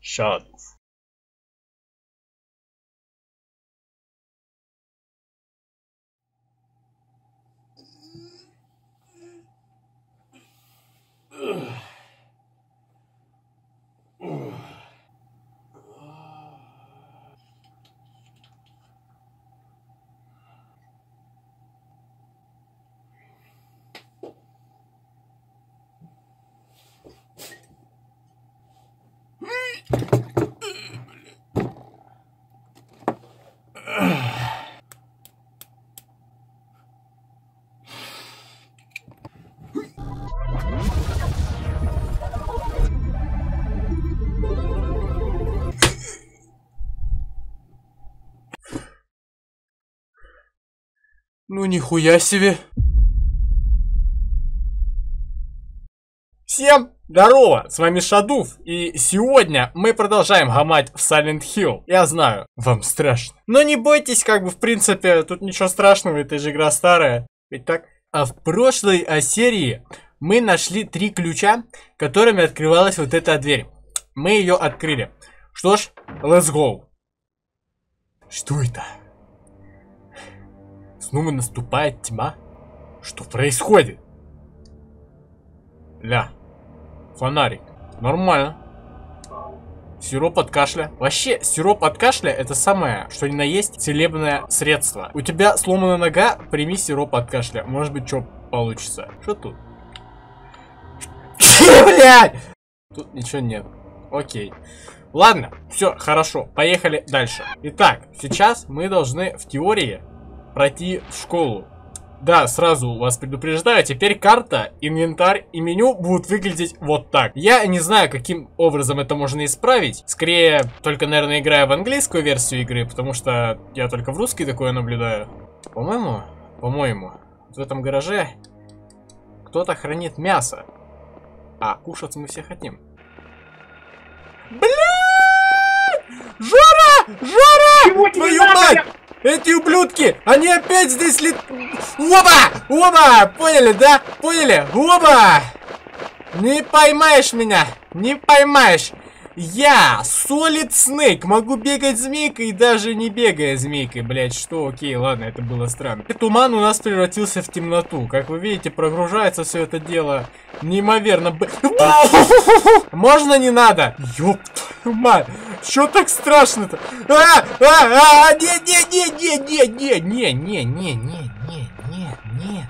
shugs Ну нихуя себе. Всем здорово, с вами Шадув, и сегодня мы продолжаем гамать в Silent Hill. Я знаю, вам страшно. Но не бойтесь, как бы, в принципе, тут ничего страшного, это же игра старая. Ведь так? А в прошлой а, серии мы нашли три ключа, которыми открывалась вот эта дверь. Мы ее открыли. Что ж, let's go. Что это? Снова наступает тьма? Что происходит? Ля. Фонарик. Нормально. Сироп от кашля. Вообще, сироп от кашля это самое, что ни на есть целебное средство. У тебя сломана нога, прими сироп от кашля. Может быть, что получится. Что тут? Блядь! Тут ничего нет. Окей. Ладно, все, хорошо, поехали дальше. Итак, сейчас мы должны в теории пройти в школу. Да, сразу вас предупреждаю, теперь карта, инвентарь и меню будут выглядеть вот так. Я не знаю, каким образом это можно исправить. Скорее, только, наверное, играя в английскую версию игры, потому что я только в русский такое наблюдаю. По-моему, по-моему, в этом гараже кто-то хранит мясо. А кушать мы все хотим. Блядь! Жора! Жора! Чего Твою мать! Эти ублюдки! Они опять здесь лет... Оба! Оба! Поняли, да? Поняли? Оба! Не поймаешь меня! Не поймаешь! Я, Solid Snake, могу бегать змейкой даже не бегая змейкой, блять, что, окей, ладно, это было странно. И туман у нас превратился в темноту, как вы видите, прогружается все это дело неимоверно Можно не надо? Ёб твою мать, что так страшно-то? А, а, а, не, не, не, не, не, не, не, не, не, не, не, не, не,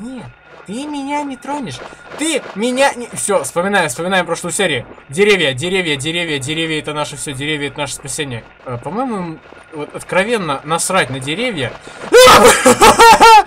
не, ты меня не тронешь. Ты меня не... Все, вспоминаем, вспоминаем прошлую серию. Деревья, деревья, деревья, деревья это наше все, деревья это наше спасение. Э, По-моему, вот откровенно насрать на деревья.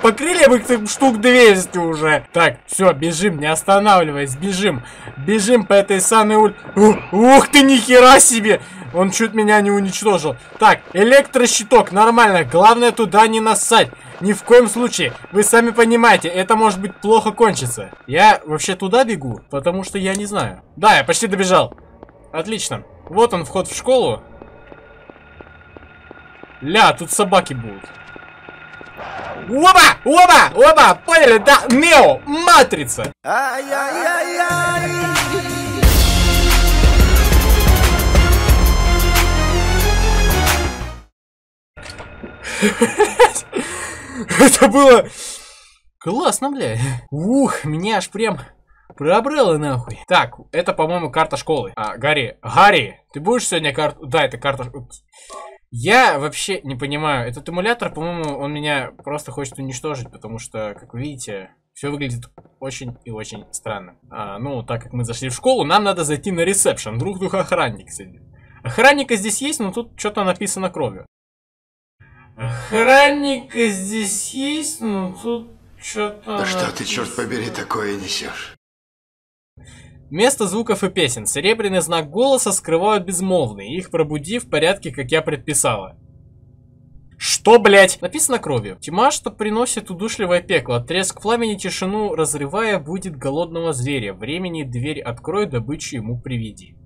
По крыльям их штук 200 уже. Так, все, бежим, не останавливаясь, бежим. Бежим по этой саной уль... Ух, ух ты, нихера себе! Он чуть меня не уничтожил. Так, электрощиток, нормально. Главное туда не нассать. Ни в коем случае. Вы сами понимаете, это может быть плохо кончится. Я вообще туда бегу, потому что я не знаю. Да, я почти добежал. Отлично. Вот он, вход в школу. Ля, тут собаки будут. Оба! Оба! Оба! Поняли, да? Нео! Матрица! Это было классно, бля. Ух, меня аж прям пробрало нахуй. Так, это, по-моему, карта школы. А, Гарри, Гарри, ты будешь сегодня карту... Да, это карта... Я вообще не понимаю. Этот эмулятор, по-моему, он меня просто хочет уничтожить, потому что, как вы видите, все выглядит очень и очень странно. А, ну, так как мы зашли в школу, нам надо зайти на ресепшн. Вдруг тут охранник сидит. Охранника здесь есть, но тут что-то написано кровью. Охранника здесь есть, но тут что-то... Да что ты, черт побери, такое несешь? Вместо звуков и песен серебряный знак голоса скрывают безмолвные, их пробуди в порядке, как я предписала. Что, блять? Написано кровью. Тьма, что приносит удушливое пекло. Треск пламени тишину разрывая будет голодного зверя. Времени дверь открой, добычу ему приведи.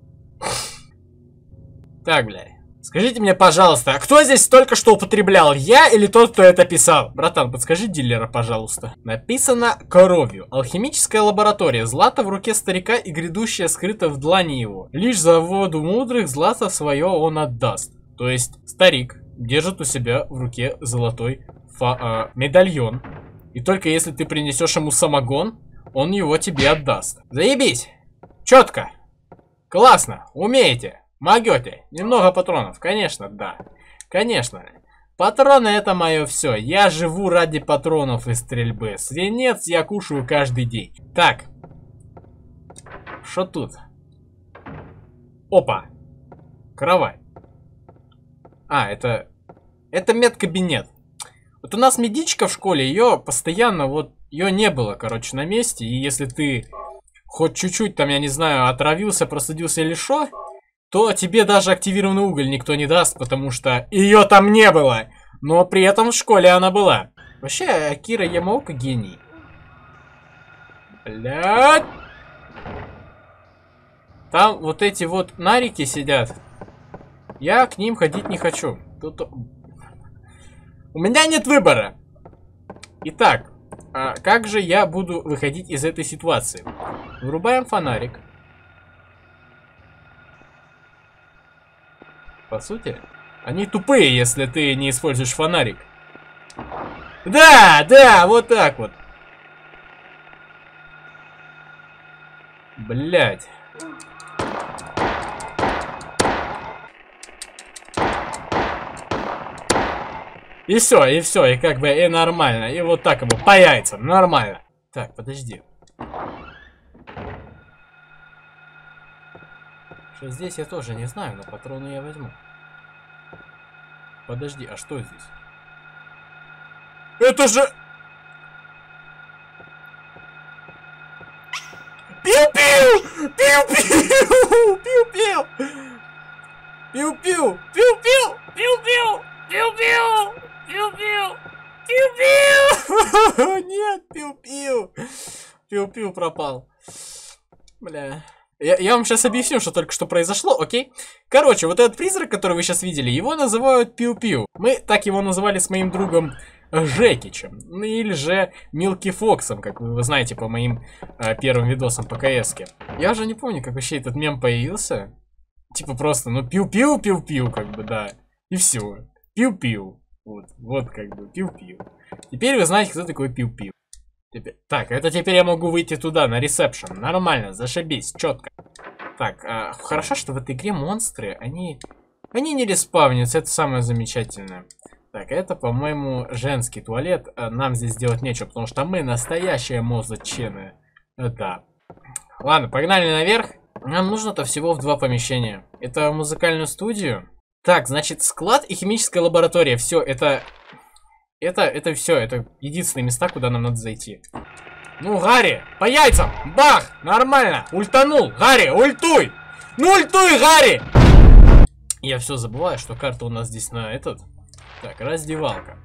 Так, блядь. Скажите мне, пожалуйста, а кто здесь только что употреблял? Я или тот, кто это писал? Братан, подскажи дилера, пожалуйста. Написано коровью. Алхимическая лаборатория. Злато в руке старика и грядущее скрыто в длани его. Лишь за воду мудрых злато свое он отдаст. То есть старик держит у себя в руке золотой э, медальон. И только если ты принесешь ему самогон, он его тебе отдаст. Заебись! Четко! Классно! Умеете! Могете. Немного патронов. Конечно, да. Конечно. Патроны это мое все. Я живу ради патронов и стрельбы. Свинец я кушаю каждый день. Так. Что тут? Опа. Кровать. А, это... Это медкабинет. Вот у нас медичка в школе, ее постоянно вот... Ее не было, короче, на месте. И если ты хоть чуть-чуть там, я не знаю, отравился, просадился или что, то тебе даже активированный уголь никто не даст, потому что ее там не было. Но при этом в школе она была. Вообще, Акира Ямаока гений. Блядь. Там вот эти вот нарики сидят. Я к ним ходить не хочу. Тут... У меня нет выбора. Итак, а как же я буду выходить из этой ситуации? Врубаем фонарик. По сути, они тупые, если ты не используешь фонарик. Да, да, вот так вот. Блять. И все, и все, и как бы и нормально. И вот так ему по яйцам, нормально. Так, подожди. Что здесь я тоже не знаю, но патроны я возьму. Подожди, а что здесь? Это же... Пиу-пиу! Пиу-пиу! Пиу-пиу! Пиу-пиу! Пиу-пиу! Пиу-пиу! Пиу-пиу! Пиу-пиу! Пиу-пиу! Нет, пиу-пиу! Пиу-пиу пропал. Бля. Я, я вам сейчас объясню, что только что произошло, окей? Короче, вот этот призрак, который вы сейчас видели, его называют Пиу-Пиу. Мы так его называли с моим другом Жекичем. Ну или же Милки Фоксом, как вы, вы знаете по моим э, первым видосам по кс -ке. Я уже не помню, как вообще этот мем появился. Типа просто, ну пиу-пиу, пиу-пиу, как бы, да. И все. Пиу-пиу. Вот, вот как бы, пиу-пиу. Теперь вы знаете, кто такой пиу-пиу. Теперь... Так, это теперь я могу выйти туда, на ресепшн. Нормально, зашибись, четко. Так, а, хорошо, что в этой игре монстры, они... Они не респавнятся, это самое замечательное. Так, это, по-моему, женский туалет. А, нам здесь делать нечего, потому что мы настоящие мозачены. Да. Ладно, погнали наверх. Нам нужно-то всего в два помещения. Это музыкальную студию. Так, значит, склад и химическая лаборатория. Все, это это, это все, это единственные места, куда нам надо зайти. Ну, Гарри, по яйцам! Бах! Нормально! Ультанул! Гарри, ультуй! Ну, ультуй, Гарри! Я все забываю, что карта у нас здесь на этот. Так, раздевалка.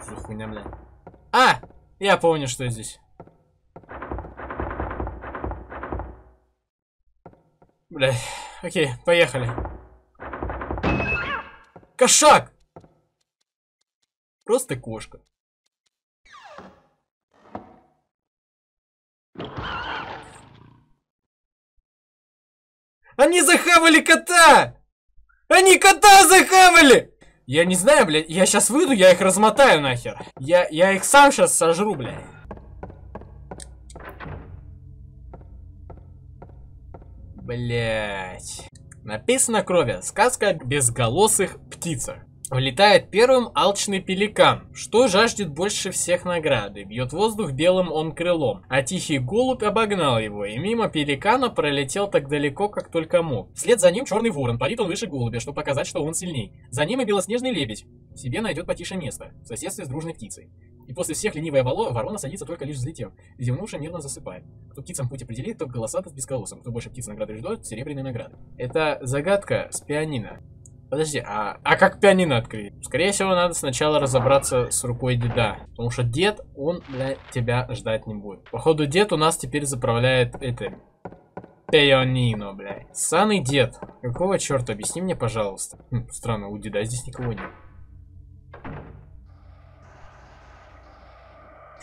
Что хуйня, бля? А! Я помню, что здесь. Бля, окей, поехали. Кошак! Просто кошка. Они захавали кота! Они кота захавали! Я не знаю, блядь, я сейчас выйду, я их размотаю нахер. Я, я их сам сейчас сожру, блядь. Блять. Написано крови. Сказка о безголосых птицах. Влетает первым алчный пеликан, что жаждет больше всех награды. Бьет воздух белым он крылом, а тихий голубь обогнал его, и мимо пеликана пролетел так далеко, как только мог. Вслед за ним черный ворон, парит он выше голубя, чтобы показать, что он сильней. За ним и белоснежный лебедь, себе найдет потише место, в соседстве с дружной птицей. И после всех ленивая ворона садится только лишь взлетев. Зевнувши мирно засыпает. Кто птицам путь определит, тот голосатый с бесколосом. Кто больше птиц награды ждет, серебряные награды. Это загадка с пианино. Подожди, а, а как пианино открыть? Скорее всего, надо сначала разобраться с рукой деда. Потому что дед, он, бля, тебя ждать не будет. Походу, дед у нас теперь заправляет это... Пианино, бля. Саный дед. Какого черта? Объясни мне, пожалуйста. Хм, странно, у деда здесь никого нет.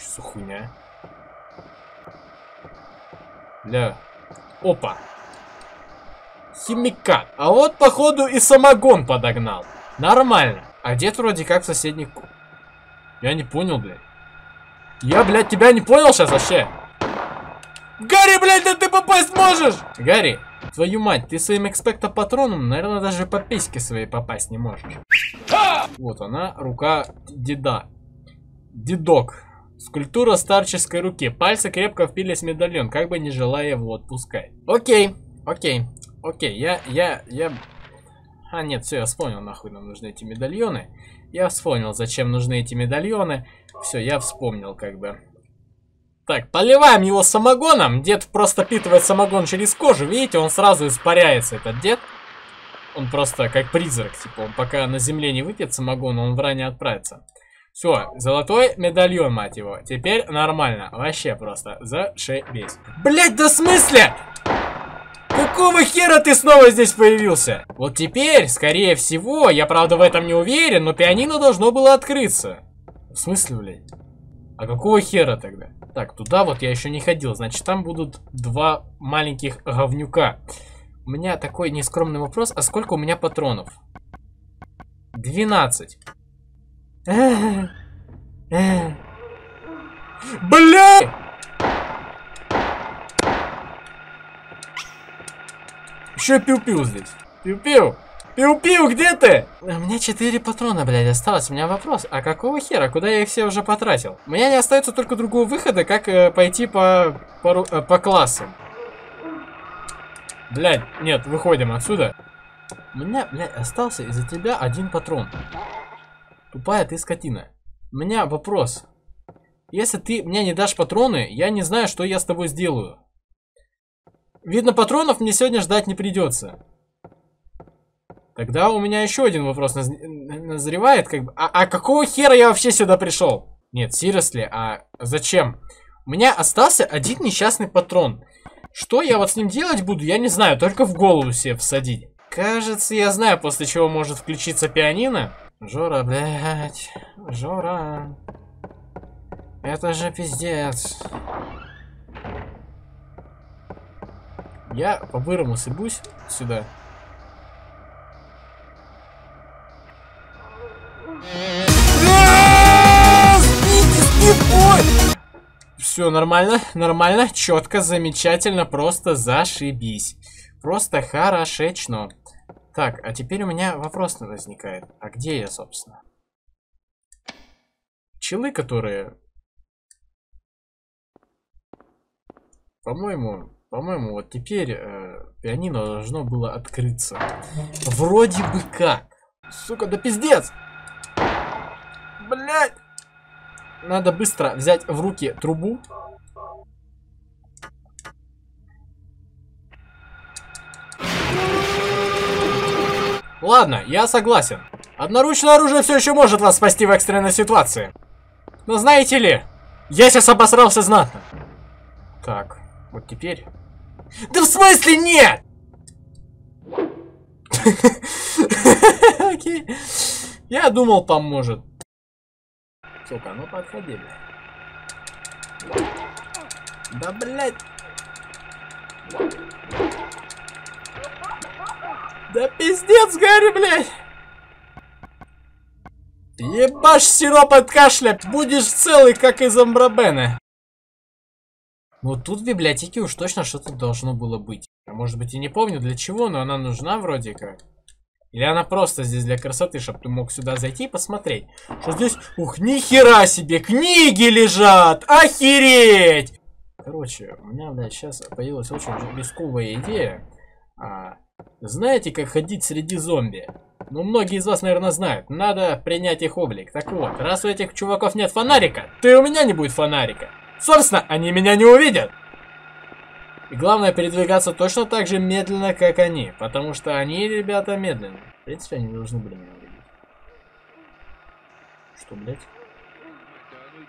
Что за хуйня? Бля. Опа. Химикат. А вот, походу, и самогон подогнал. Нормально. А дед вроде как в соседний... Я не понял, блядь. Я, блядь, тебя не понял сейчас вообще. Гарри, блядь, да ты попасть можешь! Гарри, твою мать, ты своим экспекто-патроном, наверное, даже по письке своей попасть не можешь. Вот она, рука деда. Дедок. Скульптура старческой руки. Пальцы крепко впились в медальон, как бы не желая его отпускать. Окей, окей, окей, я, я, я... А, нет, все, я вспомнил, нахуй нам нужны эти медальоны. Я вспомнил, зачем нужны эти медальоны. Все, я вспомнил, как бы. Так, поливаем его самогоном. Дед просто впитывает самогон через кожу. Видите, он сразу испаряется, этот дед. Он просто как призрак, типа, он пока на земле не выпьет самогон, он в ране отправится. Все, золотой медальон, мать его. Теперь нормально. Вообще просто зашибись. Блять, да в смысле? Какого хера ты снова здесь появился? Вот теперь, скорее всего, я правда в этом не уверен, но пианино должно было открыться. В смысле, блядь? А какого хера тогда? Так, туда вот я еще не ходил. Значит, там будут два маленьких говнюка. У меня такой нескромный вопрос. А сколько у меня патронов? 12. Бля! Еще пиу-пиу здесь. Пиу-пиу. Пиу-пиу, где ты? У меня 4 патрона, блядь, осталось. У меня вопрос. А какого хера? Куда я их все уже потратил? У меня не остается только другого выхода, как э, пойти по, по, э, по классам. Блядь, нет, выходим отсюда. У меня, блядь, остался из-за тебя один патрон. Тупая ты скотина. У меня вопрос. Если ты мне не дашь патроны, я не знаю, что я с тобой сделаю. Видно, патронов мне сегодня ждать не придется. Тогда у меня еще один вопрос наз... назревает. Как бы. а, а какого хера я вообще сюда пришел? Нет, серьезно, а зачем? У меня остался один несчастный патрон. Что я вот с ним делать буду, я не знаю. Только в голову себе всадить. Кажется, я знаю, после чего может включиться пианино. Жора, блядь. Жора. Это же пиздец. Я по-бырому сыбусь сюда. Все нормально, нормально, четко, замечательно, просто зашибись. Просто хорошечно. Так, а теперь у меня вопрос возникает. А где я, собственно? Челы, которые... По-моему, по-моему, вот теперь э, пианино должно было открыться. Вроде бы как. Сука, да пиздец! Блять! Надо быстро взять в руки трубу. Ладно, я согласен. Одноручное оружие все еще может вас спасти в экстренной ситуации. Но знаете ли, я сейчас обосрался знатно. Так, вот теперь... Да в смысле нет? Окей. Я думал, поможет. Сука, ну подходи, блядь. Да, блядь. Да пиздец, Гарри, блядь. Ебашь сироп от кашля, будешь целый, как из Амбробена. Ну тут в библиотеке уж точно что-то должно было быть. Я, может быть, и не помню для чего, но она нужна вроде как. Или она просто здесь для красоты, чтобы ты мог сюда зайти и посмотреть. Что здесь... Ух, нихера себе, книги лежат! Охереть! Короче, у меня, блядь, сейчас появилась очень рисковая идея. А, знаете, как ходить среди зомби? Ну, многие из вас, наверное, знают. Надо принять их облик. Так вот, раз у этих чуваков нет фонарика, то и у меня не будет фонарика. Собственно, они меня не увидят. И главное передвигаться точно так же медленно, как они. Потому что они, ребята, медленные. В принципе, они должны были меня увидеть. Что, блядь?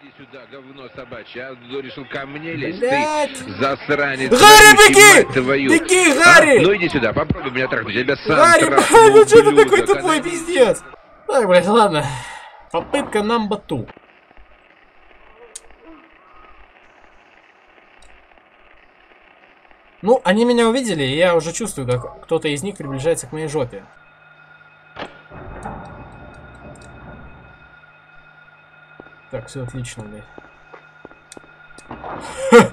Иди сюда, говно собачье. А решил ко мне лезть, Блядь! ты засранец. Гарри, беги! твою. Беги, А? Гарри! Ну иди сюда, попробуй меня трахнуть, я тебя сам Гарри, трахну, ну что ты такой тупой, Она- пиздец? Так, блядь, ладно. Попытка number two. Ну, они меня увидели, и я уже чувствую, как кто-то из них приближается к моей жопе. Так, все отлично, блядь.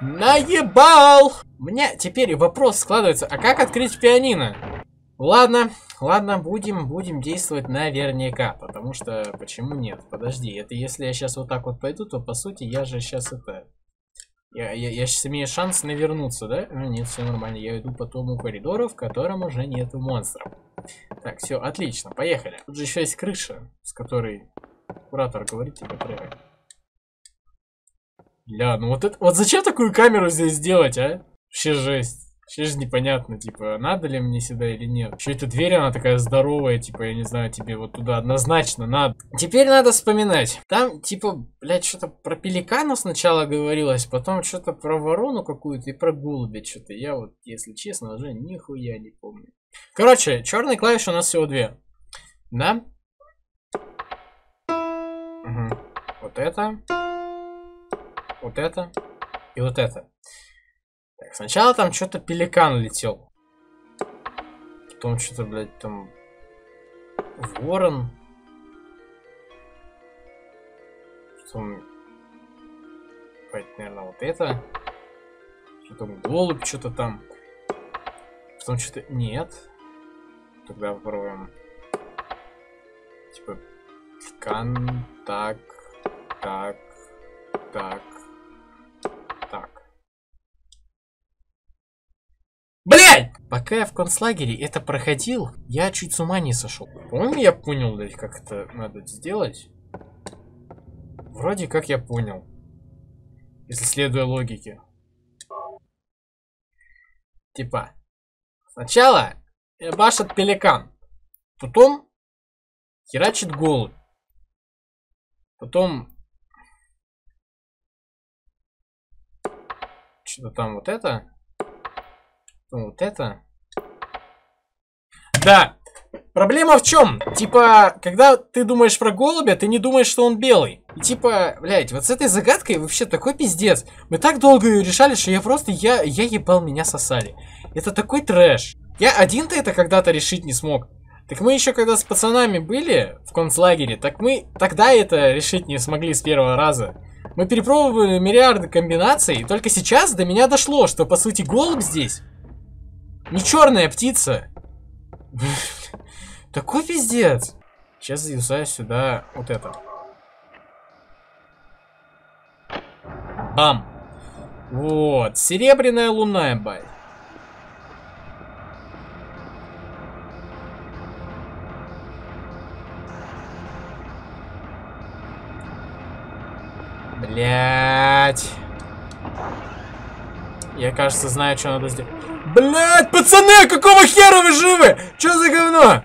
Наебал! У меня теперь вопрос складывается, а как открыть пианино? Ладно, ладно, будем, будем действовать наверняка, потому что почему нет? Подожди, это если я сейчас вот так вот пойду, то по сути я же сейчас это... Я, я, я сейчас имею шанс навернуться, да? А, нет, все нормально, я иду по тому коридору, в котором уже нету монстров. Так, все, отлично, поехали. Тут же еще есть крыша, с которой куратор говорит тебе прыгай. Бля, ну вот это... Вот зачем такую камеру здесь делать, а? Вообще жесть. Вообще же непонятно, типа, надо ли мне сюда или нет. Еще эта дверь, она такая здоровая, типа, я не знаю, тебе вот туда однозначно надо. Теперь надо вспоминать. Там, типа, блядь, что-то про пеликана сначала говорилось, потом что-то про ворону какую-то и про голубя что-то. Я вот, если честно, уже нихуя не помню. Короче, черные клавиши у нас всего две. Да? Мгм. Вот это. Вот это. И вот это. Так, сначала там что-то пеликан летел. Потом что-то, блядь, там... Ворон. Потом... Опять, наверное, вот это. Потом голубь что-то там. Потом что-то... Нет. Тогда попробуем. Типа... Пеликан... Так... Так... Так... Так. Блять! Пока я в концлагере это проходил, я чуть с ума не сошел. По-моему, я понял, блядь, как это надо сделать. Вроде как я понял. Если следуя логике. Типа, сначала башит пеликан, потом херачит голубь, потом что-то там вот это, потом вот это. Да, проблема в чем? Типа, когда ты думаешь про голубя, ты не думаешь, что он белый. И типа, блядь, вот с этой загадкой вообще такой пиздец. Мы так долго ее решали, что я просто, я, я ебал, меня сосали. Это такой трэш. Я один-то это когда-то решить не смог. Так мы еще когда с пацанами были в концлагере, так мы тогда это решить не смогли с первого раза. Мы перепробовали миллиарды комбинаций, и только сейчас до меня дошло, что по сути голубь здесь не черная птица. Такой пиздец. Сейчас заюзаю сюда вот это. Бам. Вот, серебряная луна, бай. Блять. Я, кажется, знаю, что надо сделать. Блять, пацаны, какого хера вы живы? Что за говно?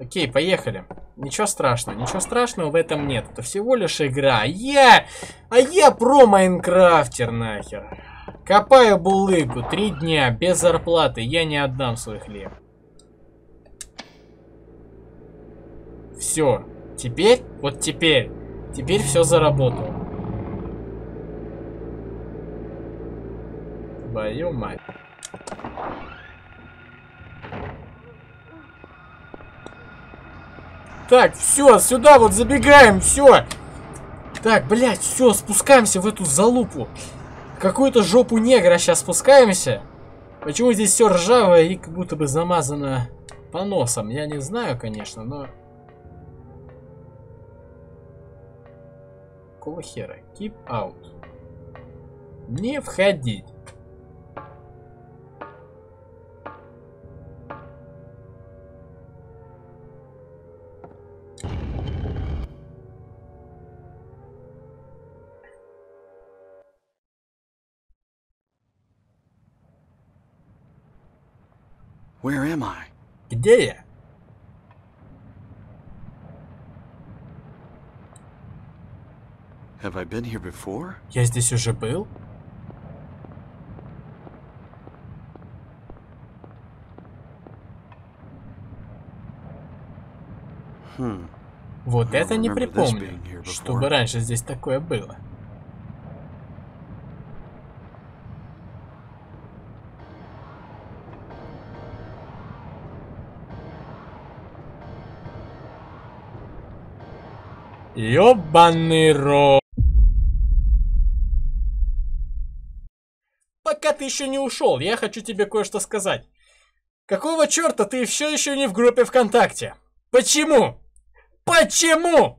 Окей, поехали. Ничего страшного, ничего страшного в этом нет. Это всего лишь игра. Я, а я про Майнкрафтер нахер. Копаю булыгу, три дня, без зарплаты. Я не отдам свой хлеб. Все. Теперь, вот теперь, теперь все заработало. Твою мать. Так, все, сюда вот забегаем, все. Так, блядь, все, спускаемся в эту залупу. Какую-то жопу негра сейчас спускаемся. Почему здесь все ржавое и как будто бы замазано поносом? Я не знаю, конечно, но... Какого хера? Keep out. Не входить. Where am I? Где я? Have I been here before? Я здесь уже был? Hmm. Вот I это не припомню, чтобы раньше здесь такое было. Ёбаный рот. Пока ты еще не ушел, я хочу тебе кое-что сказать. Какого черта ты все еще не в группе ВКонтакте? Почему? Почему?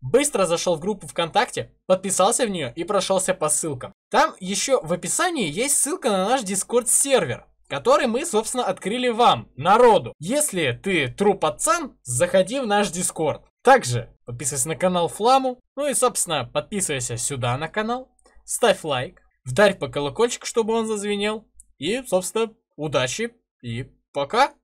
Быстро зашел в группу ВКонтакте, подписался в нее и прошелся по ссылкам. Там еще в описании есть ссылка на наш Discord сервер, который мы, собственно, открыли вам, народу. Если ты тру пацан, заходи в наш Discord. Также подписывайся на канал Фламу, ну и, собственно, подписывайся сюда на канал, ставь лайк, вдарь по колокольчику, чтобы он зазвенел. И, собственно, удачи и пока!